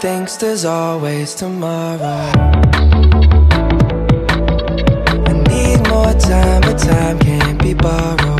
thinks there's always tomorrow. I need more time, but time can't be borrowed.